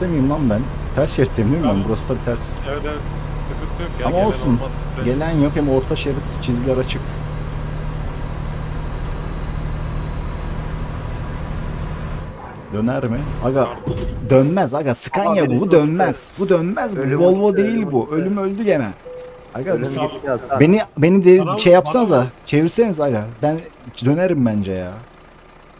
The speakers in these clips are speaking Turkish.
şeritte miyim lan ben? Ters şeritteyim değil mi ben? Burası tabii ters. Evet evet. Sıkıntı yok ya. Ama gelen olsun. olmaz. Gelen yok hem orta şerit çizgiler açık. Döner mi? Aga dönmez aga. Scania bu, bu dönmez. Bu dönmez bu. Volvo değil bu. Ölüm öldü gene. Aga Hasan. beni beni de şey yapsanıza. bana- Çevirseniz aga. Ben dönerim bence ya.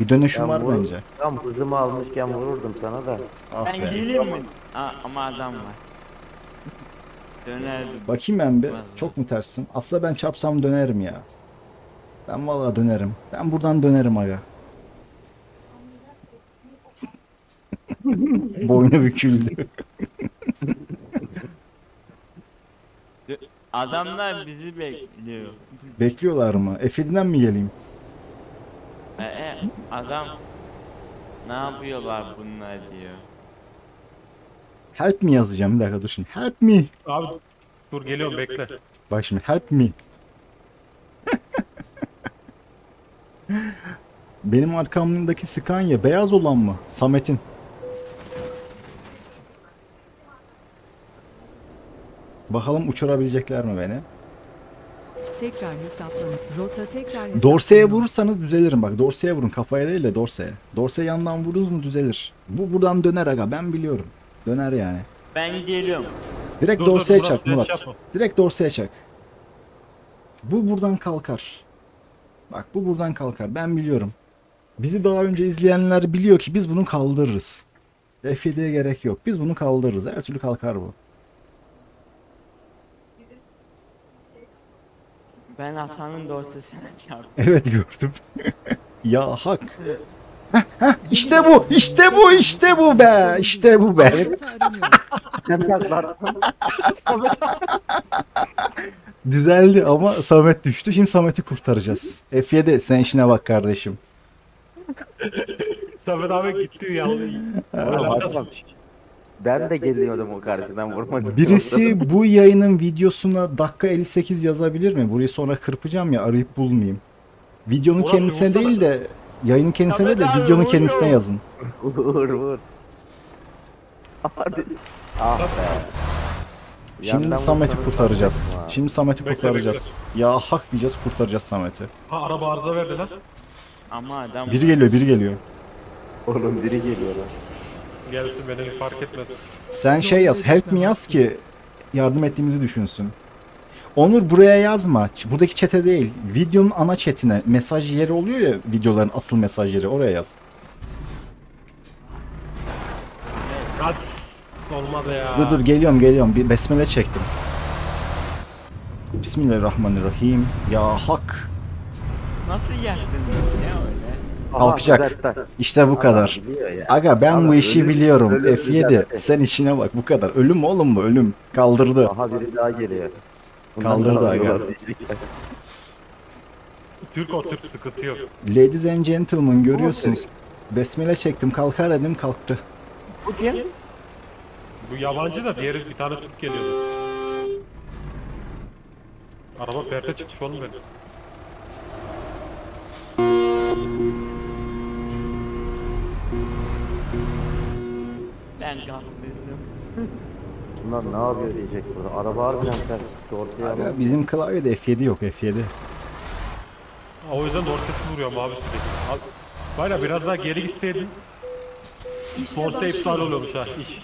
Bir dönüşüm var vur- bence. Tam hızımı almışken vururdum sana da. Ah Ben be. geleyim mi? Aa, ama adam var. Dönerdim. Bakayım ben bir. Çok mu tersin? Aslında ben çapsam dönerim ya. Ben vallahi dönerim. Ben buradan dönerim aga. Boynu büküldü. Adamlar bizi bekliyor. Bekliyorlar mı? F7'den mi geleyim? Adam ne yapıyorlar bunlar diyor. Help me yazacağım bir dakika dur şimdi. Help me. Abi dur geliyorum bekle. Bak şimdi help me. Benim arkamdaki Scania beyaz olan mı? Samet'in. Bakalım uçurabilecekler mi beni? Tekrar hesaplama. Rota tekrar hesaplama. Dorse'ye vurursanız düzelirim bak. Dorse'ye vurun kafaya değil de Dorse'ye. Dorse yandan vururuz mu düzelir. Bu buradan döner aga ben biliyorum. Döner yani. Ben geliyorum. Direkt Dur, dur, Dorse'ye Murat, çak Murat. şey yapma. Direkt Dorse'ye çak. Bu buradan kalkar. Bak bu buradan kalkar. Ben biliyorum. Bizi daha önce izleyenler biliyor ki biz bunu kaldırırız. F7'ye gerek yok. Biz bunu kaldırırız. Her türlü kalkar bu. Ben Hasan'ın dosyasına çarptım. Evet gördüm. ya hak. İşte bu, işte bu, işte bu be, işte bu be. Düzeldi ama Samet düştü. Şimdi Samet'i kurtaracağız. F7 sen işine bak kardeşim. Samet abi gitti yalnız. Hasan, Ben de geliyordum o karşıdan vurmak. Birisi bu yayının videosuna dakika 58 yazabilir mi? Burayı sonra kırpacağım ya arayıp bulmayayım. Videonun Murat, kendisine vursana. değil de yayının kendisine değil de videonun vuruyor. kendisine yazın. Vur vur. Hadi. Ah be. Şimdi Yandan Samet'i vursanız kurtaracağız. ha. Şimdi Samet'i Bekle, kurtaracağız. Ya hak diyeceğiz kurtaracağız Samet'i. Ha araba arıza verdi lan. Ama adam Biri geliyor biri geliyor. Oğlum biri geliyor lan. Gelsin beni fark etmez. Sen şey yaz help me yaz ki yardım ettiğimizi düşünsün. Onur buraya yazma. Buradaki çete değil. Videonun ana chatine mesaj yeri oluyor ya videoların asıl mesaj yeri oraya yaz. As olmadı ya. Dur dur geliyorum geliyorum. Bir besmele çektim. Bismillahirrahmanirrahim. Ya hak. nasıl yaktın ya Kalkacak. İşte bu Adam kadar. biliyor ya. Aga ben bu işi ölüm- biliyorum. ölüm F7 düzeltti. sen işine bak bu kadar. Ölüm oğlum bu ölüm. Kaldırdı. Aha biri daha geliyor. Kaldırdı aga. Türk o Türk sıkıntı yok. Ladies and gentlemen görüyorsunuz. Besmele çektim kalkar dedim kalktı. Bu kim? Bu yabancı da diğeri bir tane Türk geliyordu. Araba perte çıkmış oğlum benim. Ben kaptırdım. Bunlar ne yapıyor diyecek burada. Araba harbiden ters ortaya ama. bizim klavyede F7 yok F7. Ha, O yüzden doğru sesi vuruyorum abi sürekli. Abi, biraz daha geri gitseydin İşte Dorse iptal oluyormuş ha iş.